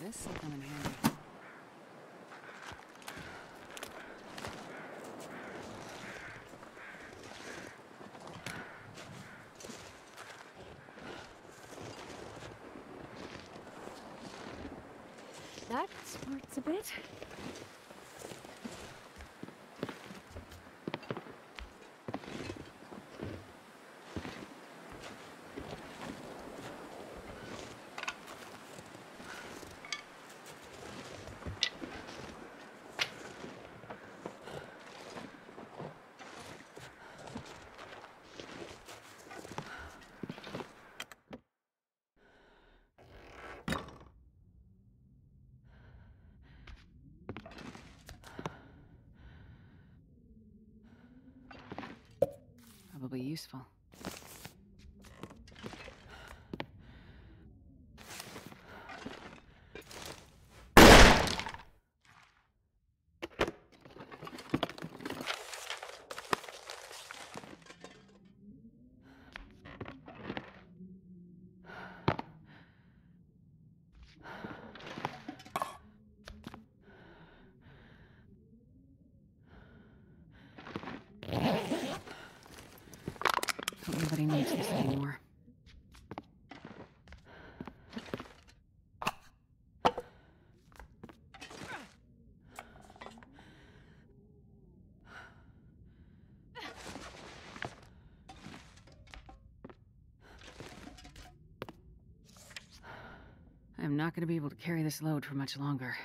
This will come in handy. That smarts a bit. Probably useful. Needs this anymore. I'm not going to be able to carry this load for much longer.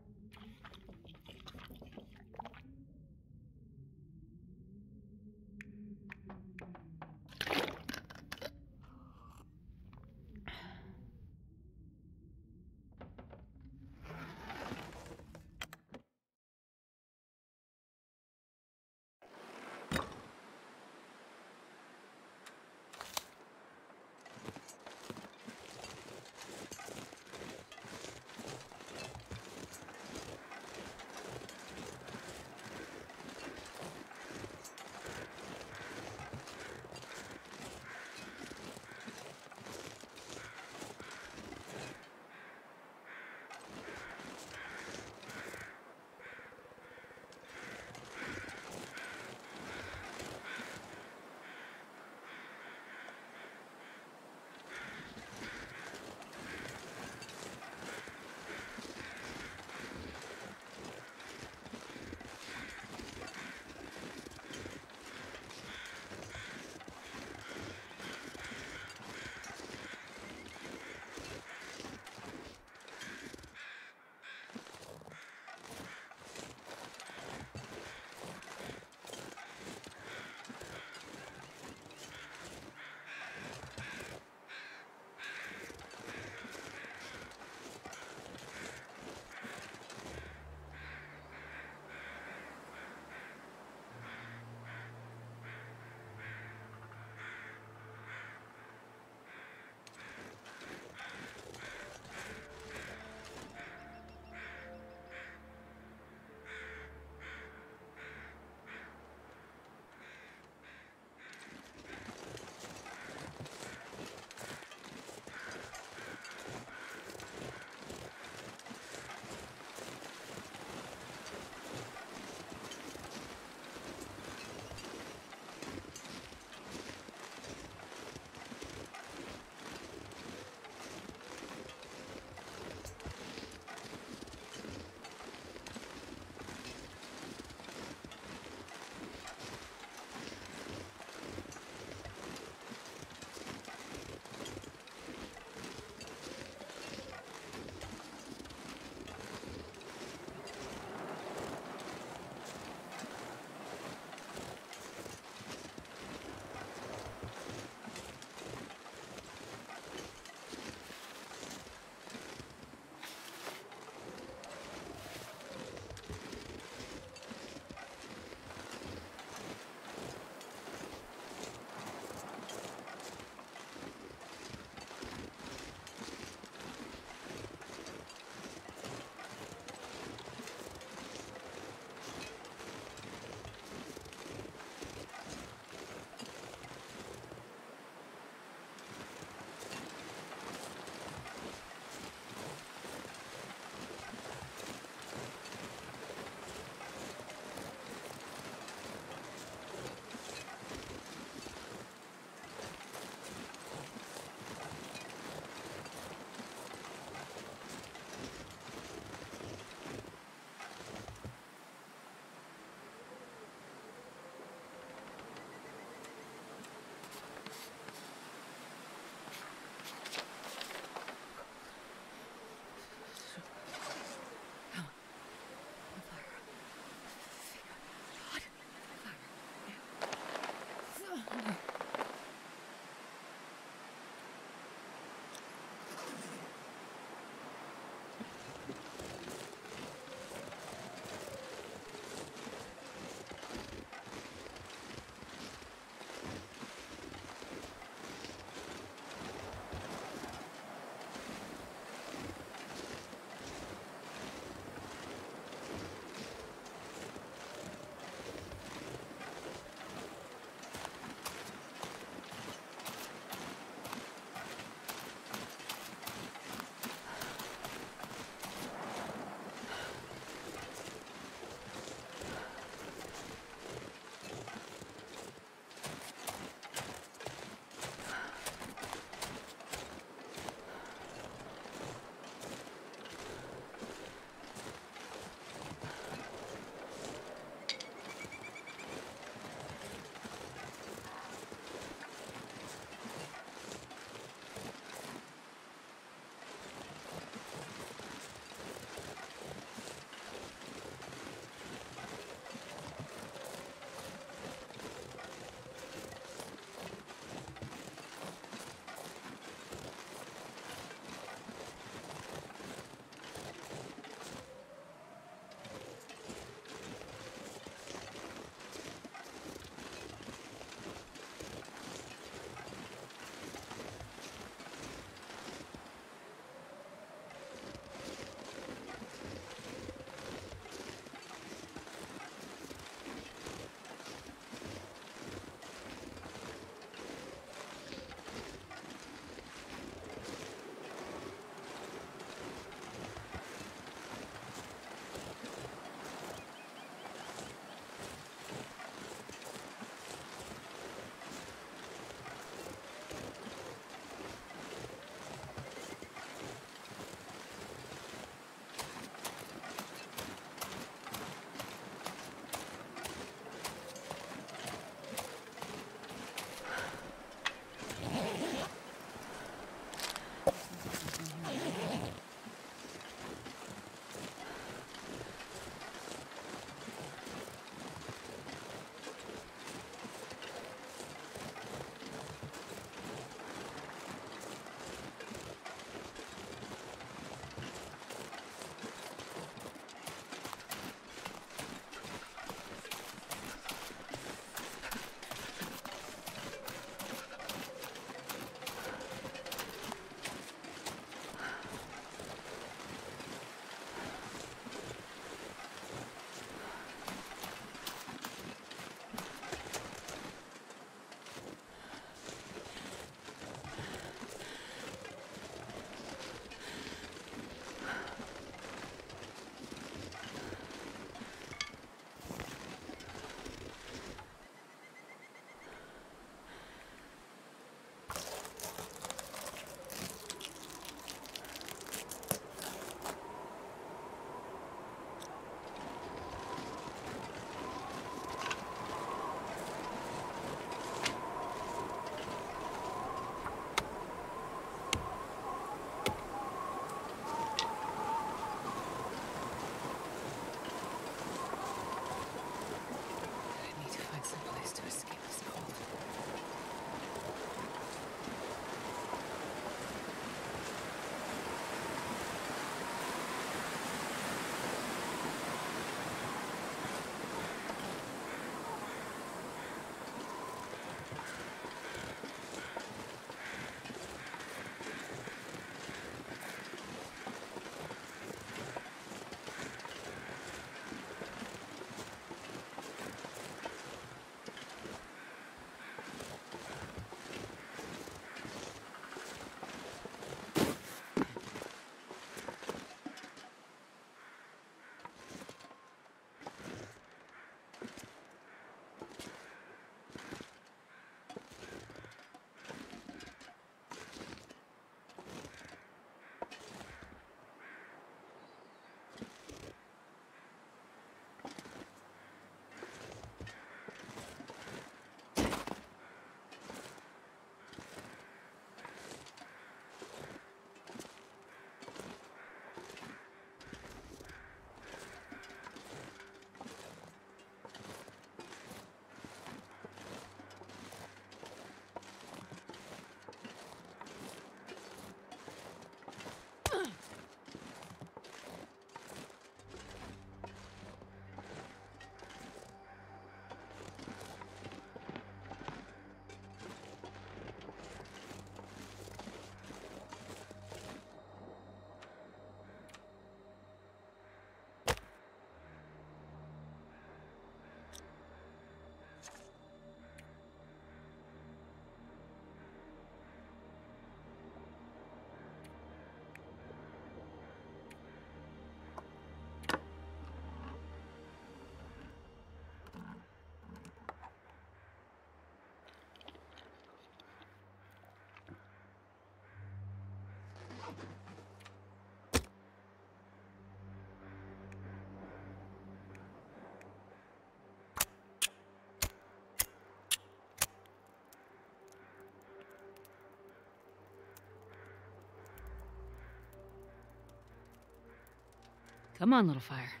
Come on, little fire.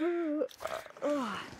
oh.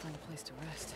find a place to rest.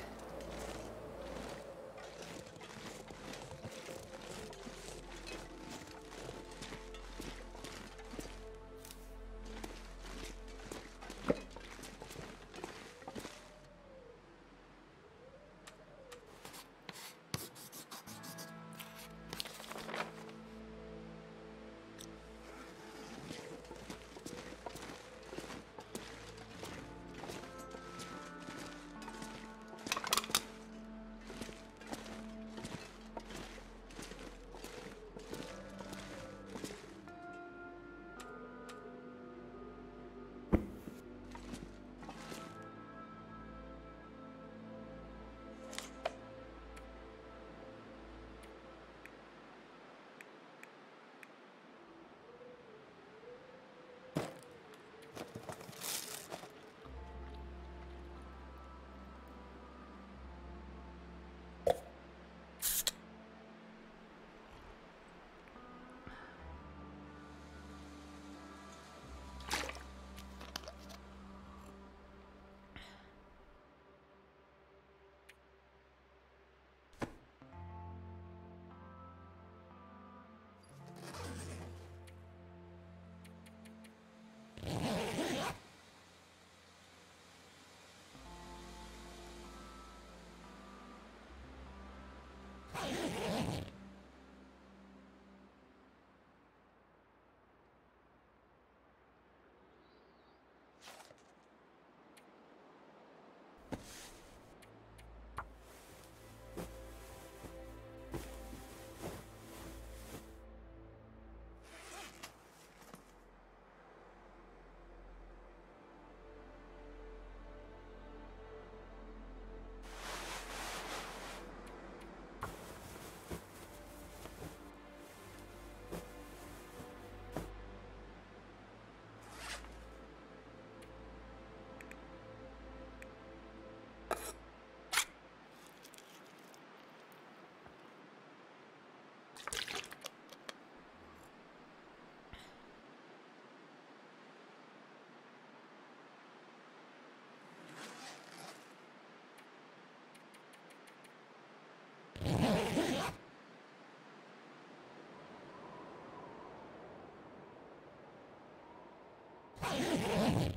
Oh, Oh,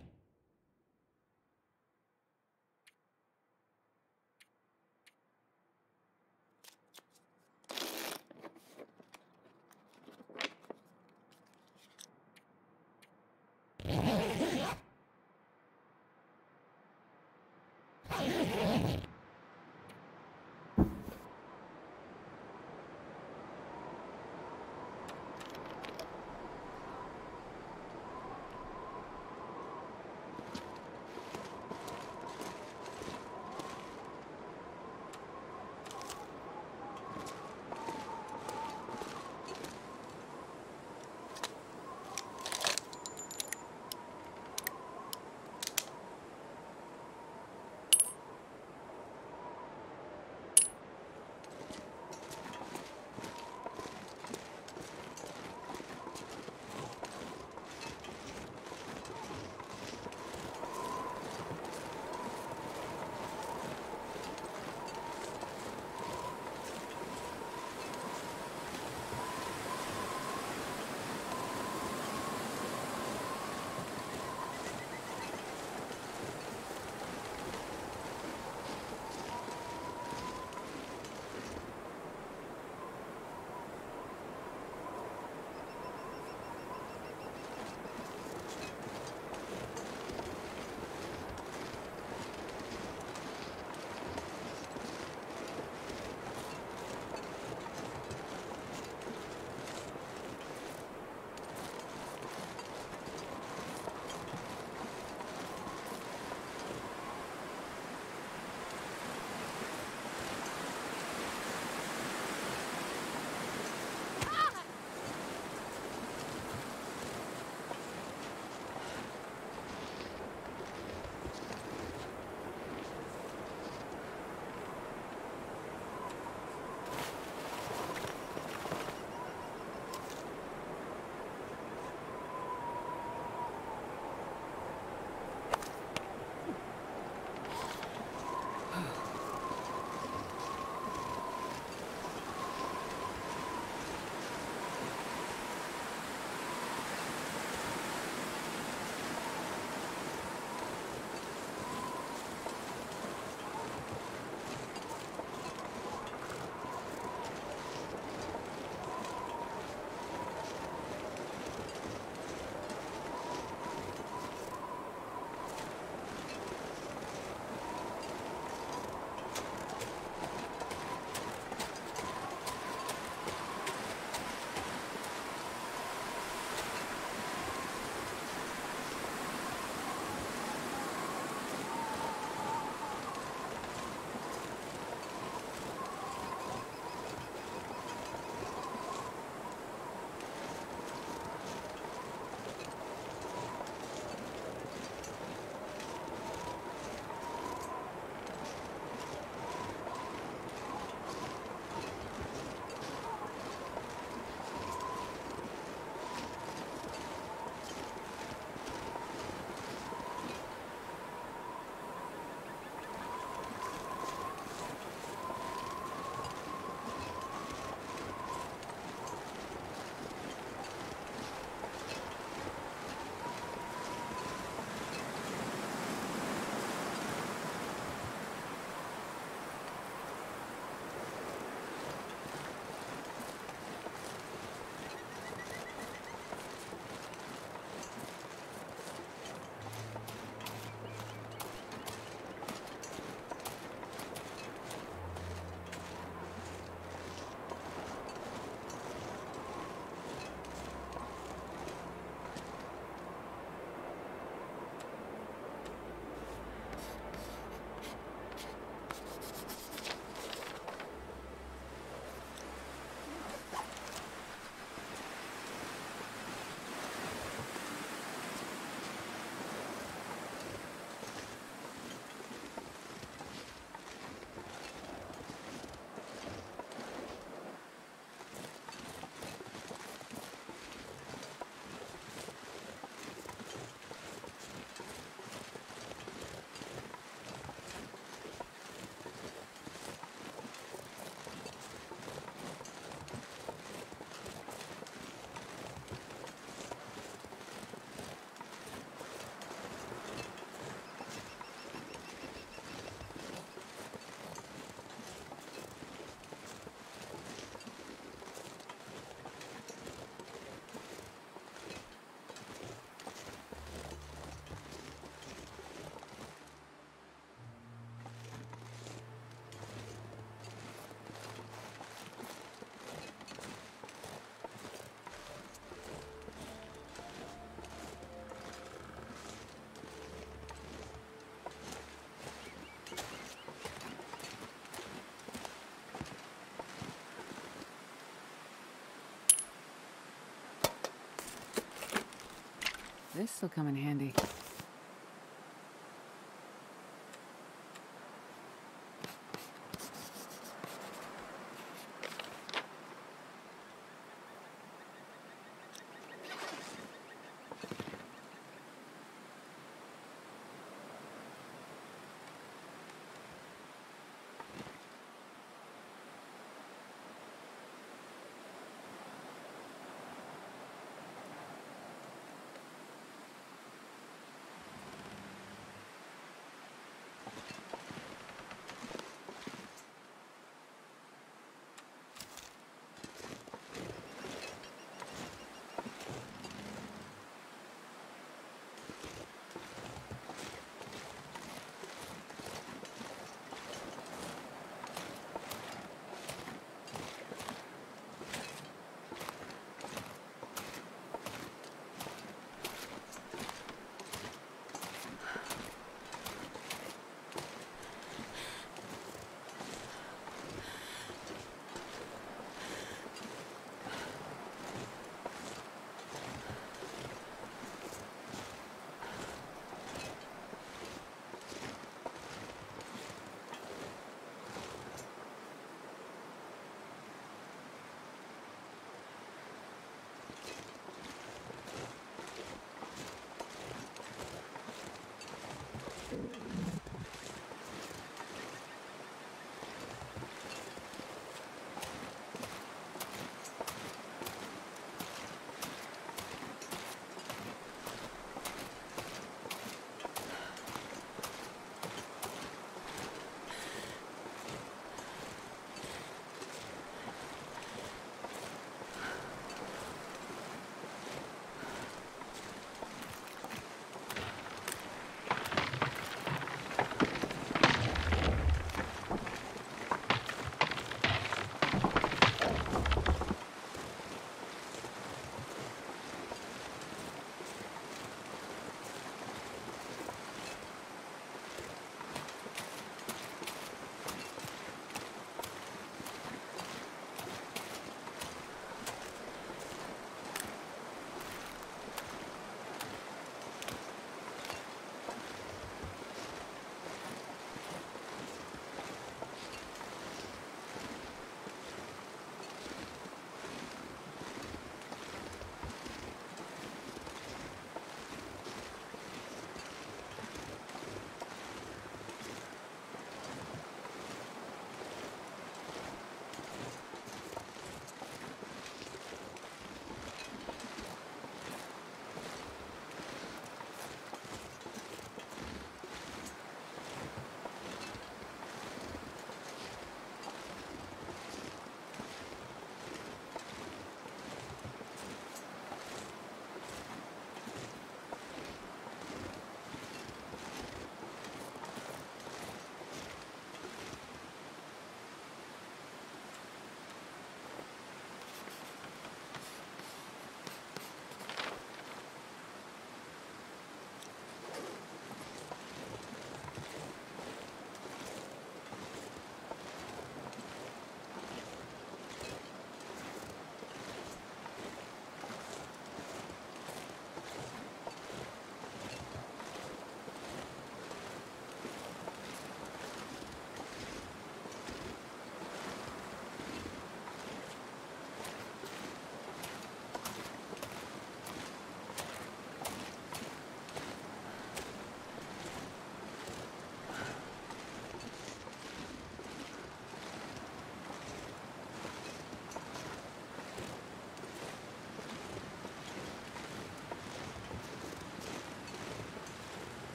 This'll come in handy.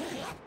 Yeah.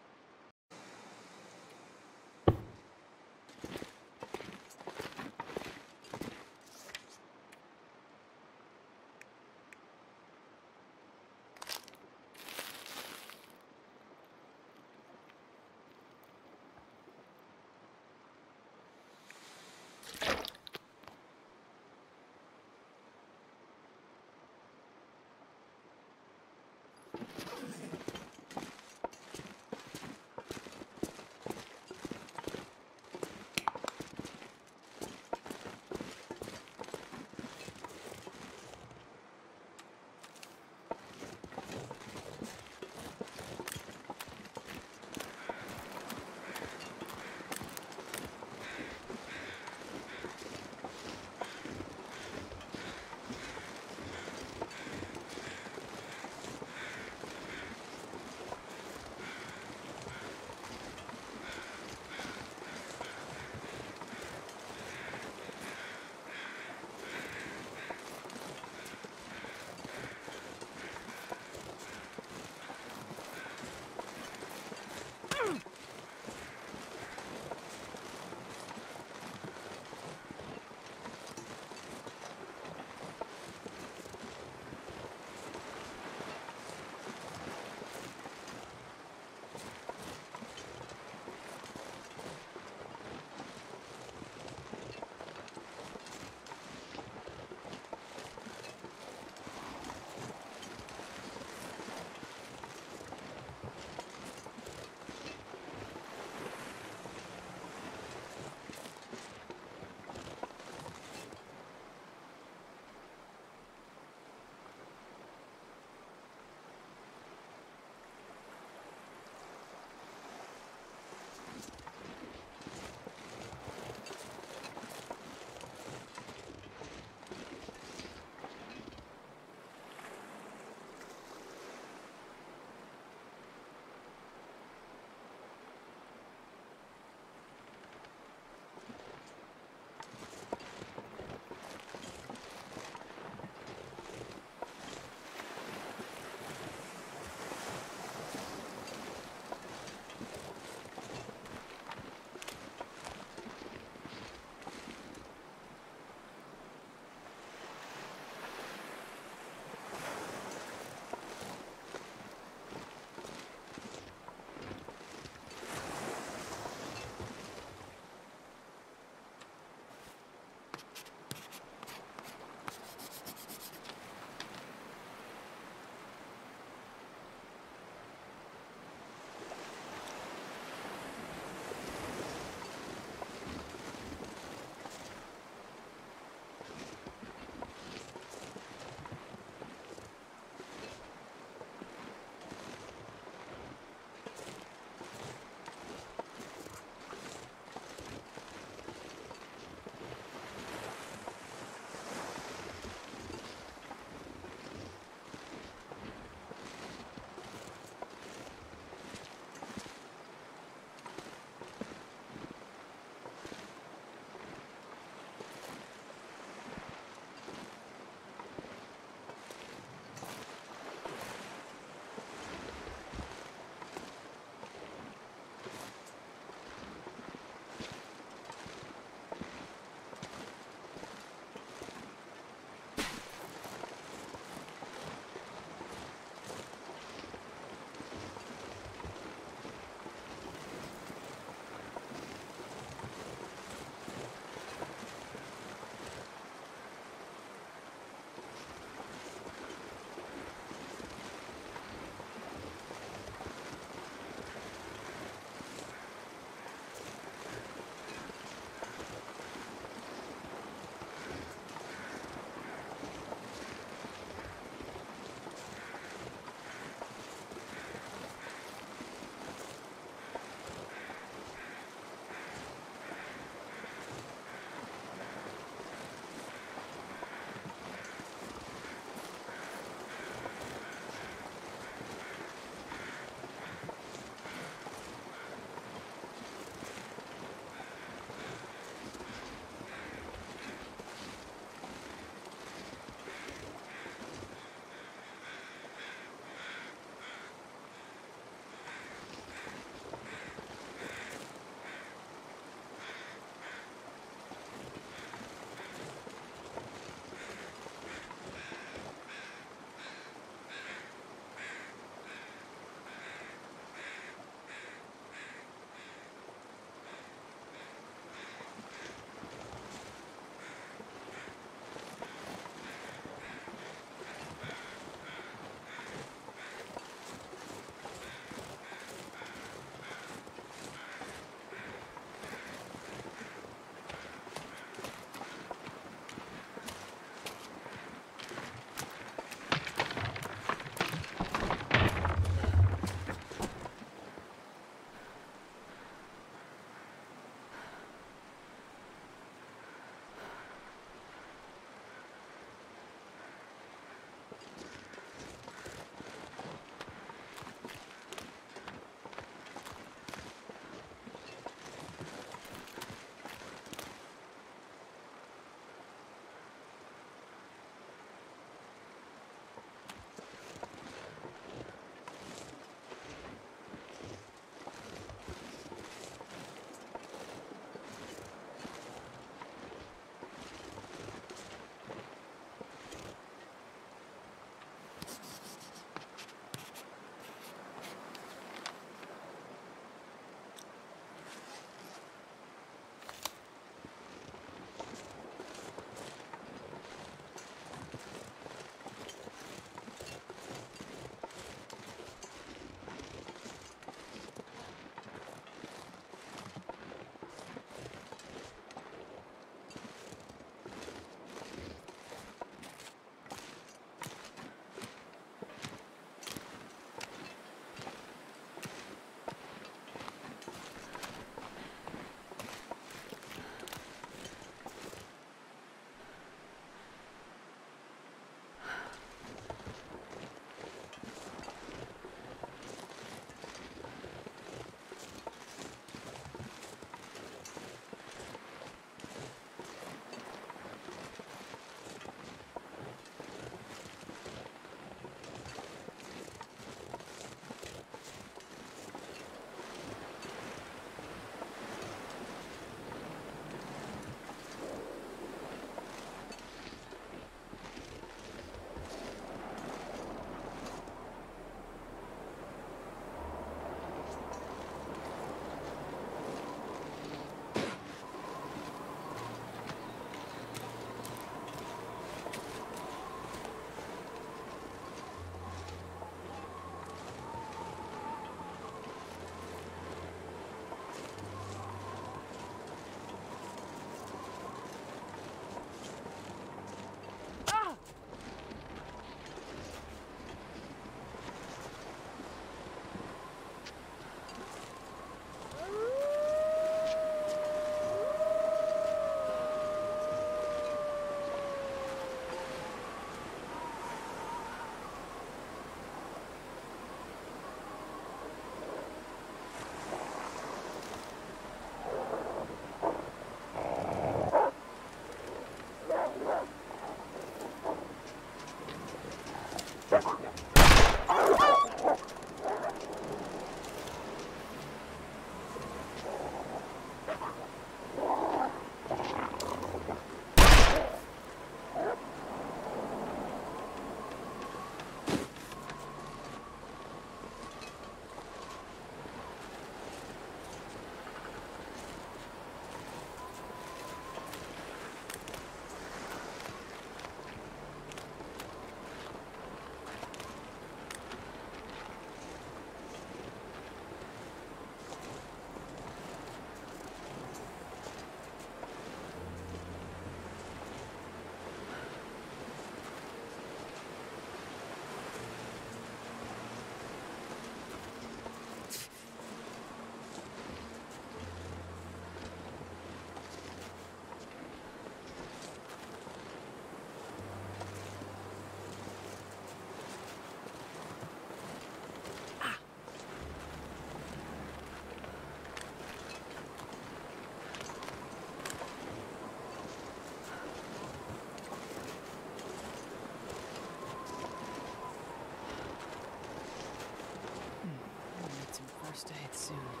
Aid soon.